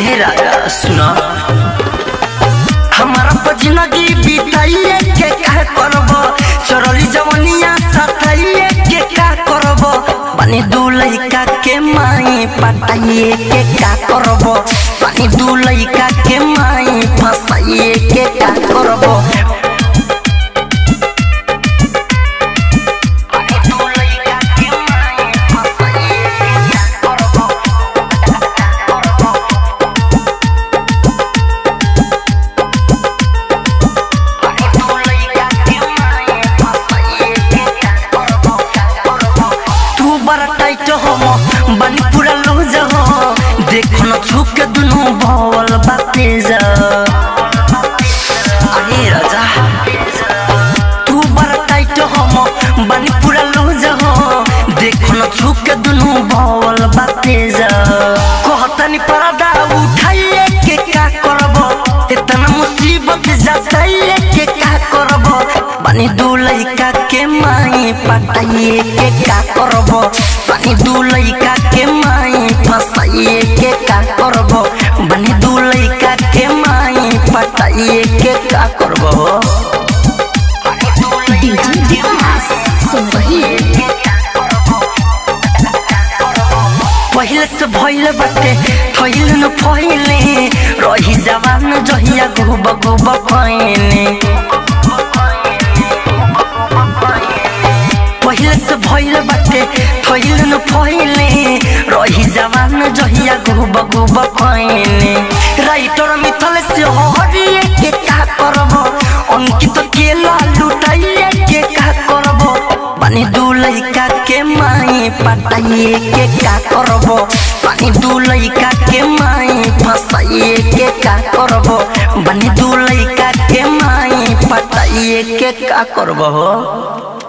सुना। हमारा ज़िंदगी बिताइए, के का करब? चरली जवनिया सताइए, के का करब? पानी दू लइका के माई पटाइए, के का करब? पानी दू लइका के माई फसाइए, के का करब? टाइट हो। बनी पूरा लूज हो। देखो न छुप के दुनू भवल बाते जा। कहतनी पर्दा उठाइए के का करब। इतना मुसीबत जताइए के का करब। पानी दू लइका के माई पटाइए के का करब। पानी दू लइका के माई फसाइए के का करब। पानी दू लइका के माई पटाइए के का करब। पहिले से भइल बाटे थइल न फइले। रही जवान जहिया गुब गुब खइने पहिले से भइल बाटे थइल न फइले। रही जवान जहिया गुब गुब खइने राइटर मिथल से हरिए के का करब। अंकित के का करब पानी दू लइका के माई, पटाइए के का करबो। पानी दू लइका के माई, फसाइए के का करबो। बनी दू लइका के माई, पटाइए के का करबो।